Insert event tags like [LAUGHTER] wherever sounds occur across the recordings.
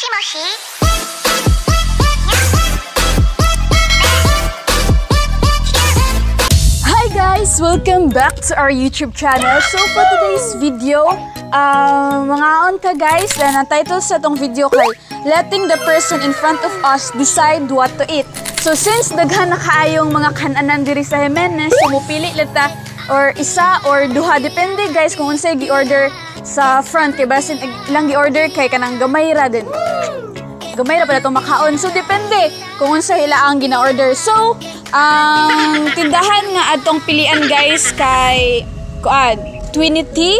しもし Hi guys! Welcome back to our YouTube channel. So for today's video, uh, mga on ka guys, na ang title sa tong video kay Letting the person in front of us decide what to eat. So since daghan na kaayong mga kananan diri sa Jimenez, so mupili lata or isa or duha depende guys kung unsay gi-order sa front kay basin ilang gi-order kay kanang gamay ra din gamay ra pala itong makaon. So, depende kung unsa hila ang gina-order. So, ang tindahan nga atong pilian guys kay kuan, Twinity,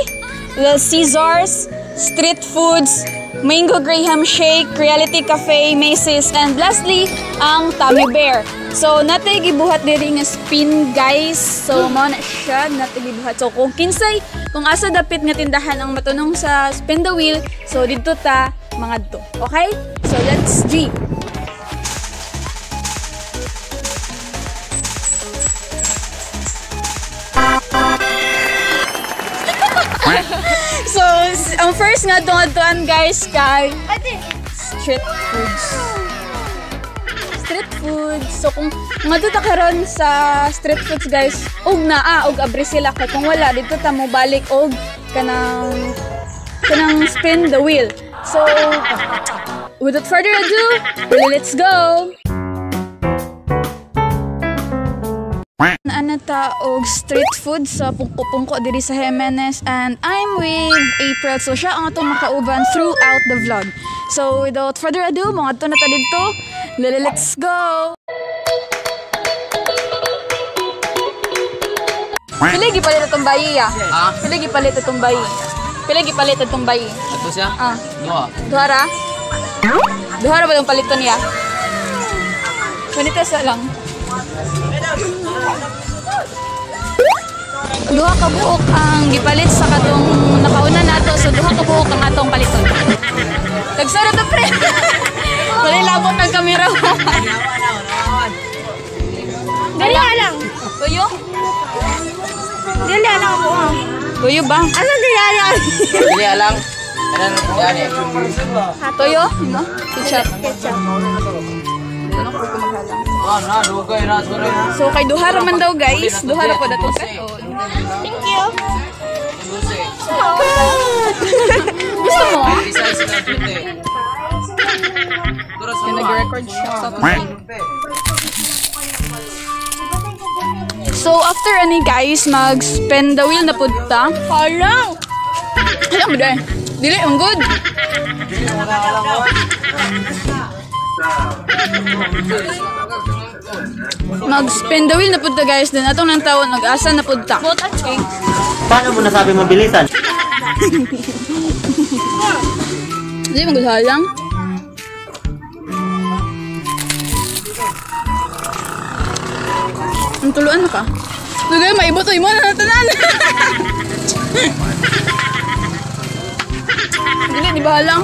Little Caesars, Street Foods, Mango Graham Shake, Reality Cafe, Macy's, and lastly, ang Tummy Bear. So, natay gibuhat diri nga spin guys. So, mao na siya natay gibuhat. So, kung kinsay, kung asa dapit nga tindahan ang matunong sa spin the wheel, so dito ta mga to. Okay? So, let's G. [LAUGHS] so, ang first nga tungan guys kay street foods. Street foods. So, kung matuta karon sa street foods guys, og naa, og abri sila. Kay kung wala, dito ta mo balik og kanang kanang spin the wheel. So, without further ado, let's go! Ano ta og street food sa pungko-pungko diri sa Jimenez and I'm with April. So siya ang atong makauban throughout the vlog. So without further ado, mga to na ta dito. Let's go! Pila gipalit itong bayi ya? Ha? Pila gipalit itong bayi? Pila gipalit itong bayi? Ito siya? Ah, Duha. duhara? Duhara ba yung paliton niya? Ganito sa lang. Duha ka buok ang gipalit sa katong nakauna nato so duha ka buok ang atong paliton. Tagsara to pre. [LAUGHS] Wala labot ng kamera. Dali lang. Tuyo? Dali lang ako. Tuyo ba? Asa dali lang? Eh. Toyo? Ano? Ketchup. Ah, na, dugay na. Sorry. So, kay Duhara man daw, guys. Duhara po dato ka. Thank you. [LAUGHS] Gusto mo? Nag-record siya sa So, after ani guys, mag-spend the wheel na punta. Hala! Alam mo dahil. Dili, ang good. Mag-spend the wheel na punta guys. Then atong nang tawon, nag-asa na punta. Okay. Paano mo nasabi mabilisan? Hindi mo tuluan ka. Lugay, maibot mo na natanan. Dili, di ba lang?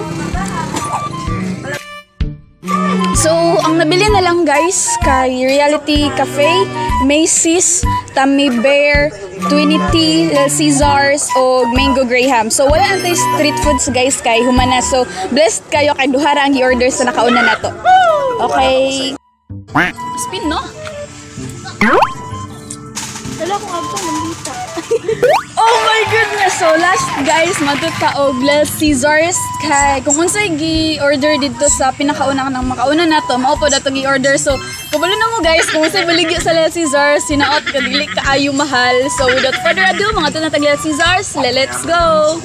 So, ang nabili na lang guys kay Reality Cafe, Macy's, Tummy Bear, Twinity, Little Caesars, o Mango Graham. So, wala na tayo street foods guys kay Humana. So, blessed kayo kay Duhara ang i-order sa nakauna na to. Okay. Spin, no? Wala akong abtong nandito. [LAUGHS] oh my goodness! So last guys, matuta og Little Caesars kay kung unsay gi-order dito sa pinakauna ng makauna nato, mao po gi-order. So kabalo na mo guys, kung unsay baligya sa Little Caesars, sinaot ka dili kaayo mahal. So without further ado, mga tunatag Little Caesars, let's go!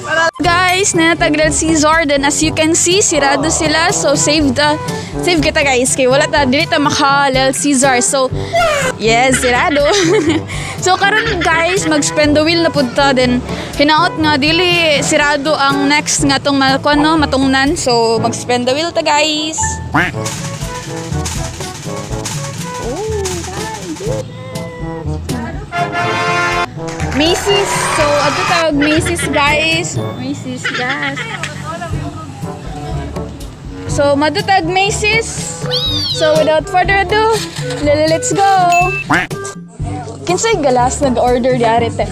Guys, Little Caesar, then as you can see, sirado sila. So save the save kita guys kay wala ta dili ta maka Little Caesar. So yes, sirado. [LAUGHS] so karon guys, mag-spend the wheel na punta then hinaot nga dili sirado ang next nga tong malkon no matungnan. So mag-spend the wheel ta guys. Macy's. So, ato tawag Macy's, guys. Macy's, guys. So, madutag Macy's. So, without further ado, let's go. Kinsay galas nag-order di arite.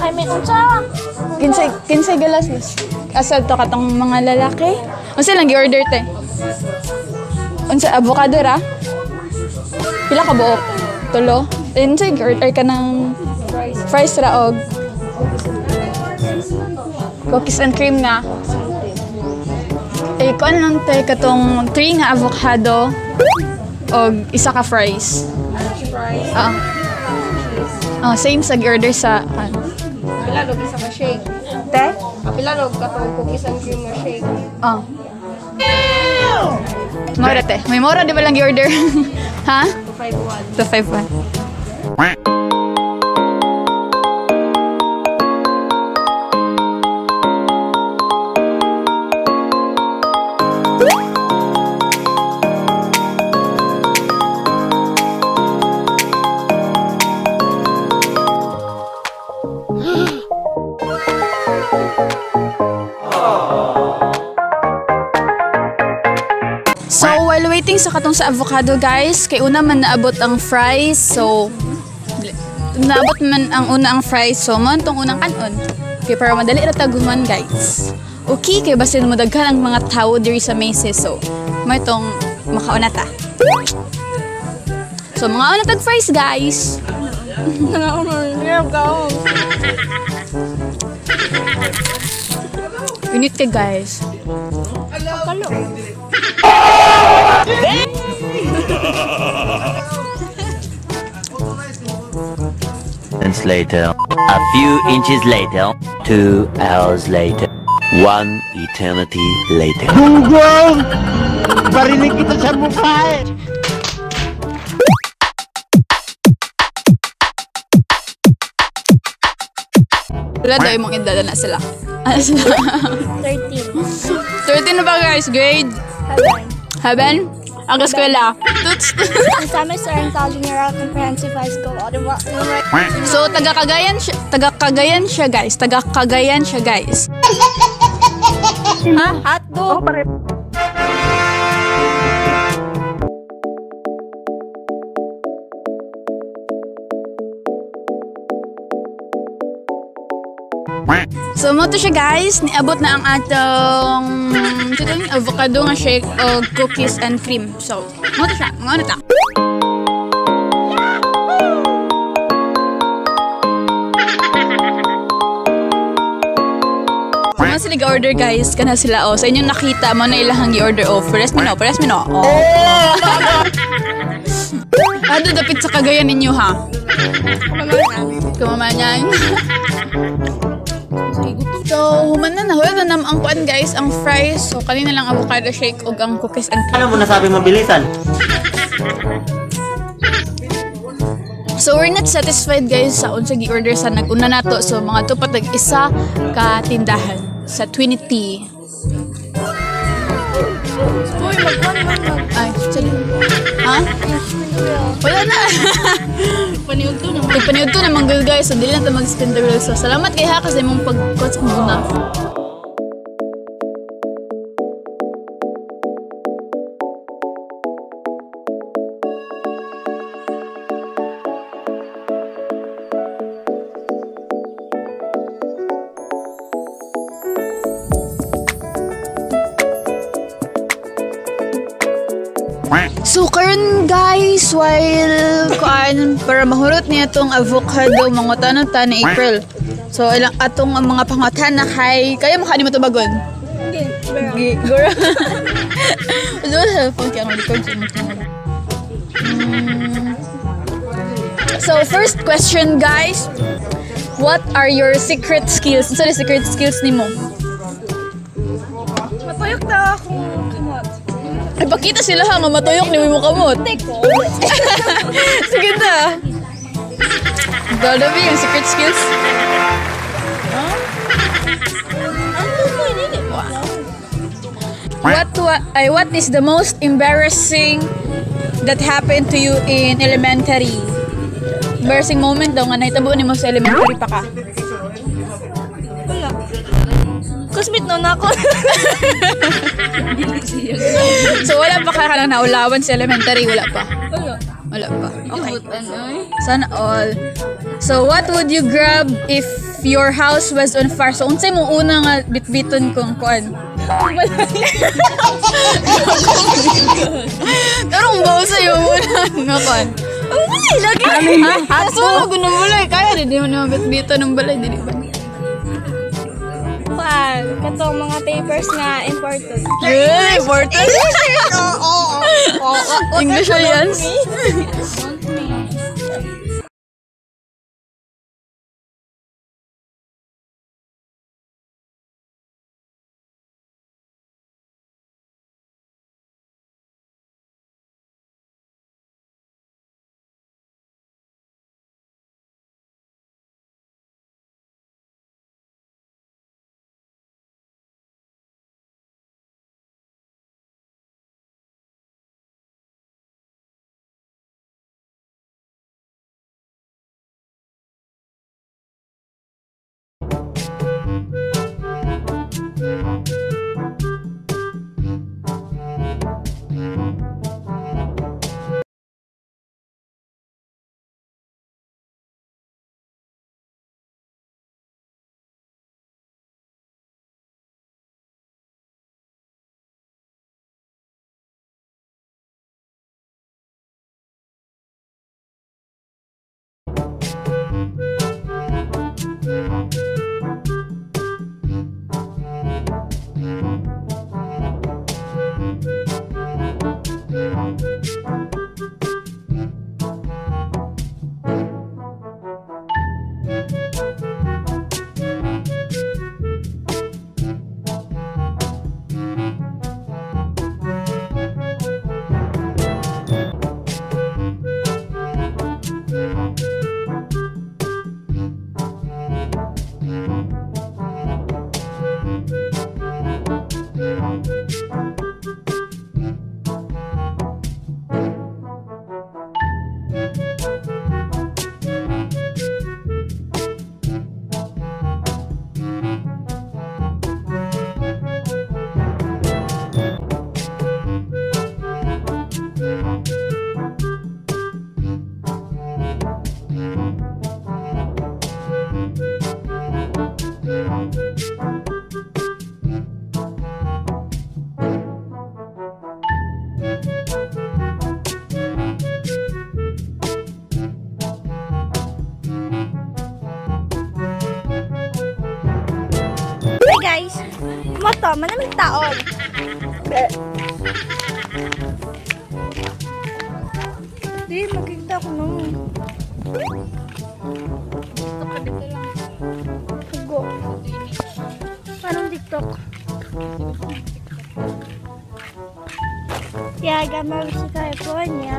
Ay, may unsa. Kinsay, kinsay galas. Asal to katong mga lalaki. Unsa lang gi-order te? Unsa avocado ra? Pila ka buok? Tulo? Kinsay gi-order ka ng fries ra og cookies and cream nga. Eh, kuan lang te katong 3 nga avocado og isa ka fries. Fries. Ah. Oh, same sa gi-order sa ano. Pila log isa ka shake. Te? Ah, pila log katong cookies and cream nga shake. Oh. Mora te. May mora di ba lang i-order? [LAUGHS] ha? The five one. Waiting sa katong sa avocado, guys, kay una man naabot ang fries. So, naabot man ang una ang fries. So, man tong unang kanon. Okay, para madali ra taguman, guys. Okay, kay basin mo daghan ang mga tao diri sa Macy's. So, may tong makauna ta. So, mga una tag fries, guys. [LAUGHS] Unit ka, guys. Minutes later. A few inches later. Two hours later. One eternity later. Gunggong! Barinig kita sa mukha eh! Wala daw yung mga edad na sila. [LAUGHS] Ano sila? 13. 13 na ba guys? Grade? Haban. Heaven? Ang eskwela. Toots. Sa amin sa Encalinera Comprehensive High School. O, diba? so, taga-Cagayan siya, taga-Cagayan siya guys. Taga-Cagayan siya guys. ha? Hotdog. So, mo to siya guys. Niabot na ang atong ito yung avocado nga shake o cookies and cream. So, mo to siya. Mga ano ta? Mga sila ga-order guys, kana sila oh. Sa inyong nakita mo na ilahang i-order oh. Pares mo no, pares mo no. Oh. [LAUGHS] Ano dapit sa kagayan ninyo ha? Kumamanyan. [LAUGHS] So, human na nahuwag na ang kuan guys, ang fries. So, kanina lang avocado shake o ang cookies and cream. Ano mo nasabi mabilisan? So, we're not satisfied guys sa unsa gi-order sa nag-una nato. So, mga to patag isa ka tindahan sa Trinity. Uy, mag-one man mag. Ay, sige. Ha? Wala na. [LAUGHS] Paniog to naman. Ipaniod to naman guys. So, dili na ito mag-spin the wheel. So, salamat kay ha kasi mong pag-coach mo muna. So karon guys, while kuan para mahurot niya tong avocado mangutan ta ni April. So ilang atong ang mga pangutan na kay kaya mo kani matubagon. Gi gura. Ulo sa phone kaya record sa mo. Mm. So first question guys, what are your secret skills? Unsa the secret skills nimo? Matuyok na akong kamot. Ipakita sila ha, mamatuyok ni mo kamot. [LAUGHS] Sige na. Dalabi yung secret skills. What what ay what is the most embarrassing that happened to you in elementary? Embarrassing moment daw nga nahitabo ni mo sa elementary pa ka. Wala. Kusmit no na ako. [LAUGHS] So wala pa ka na naulawan sa elementary, wala pa. Wala. Wala pa. Okay. Sana all. So what would you grab if your house was on fire, so unsay mo una nga bitbiton kung kuan? Tarong ba sa iyo muna nga kuan? Ang balay lagi. Ha? So wala ko ng balay kaya di mo na bitbiton ng balay dili ba? Kuan, katong mga papers na important. Yeah, important. English Alliance. Hey moto, manaming taon. Di, magkita ko no. Go. Anong TikTok? Ya, gamar si California.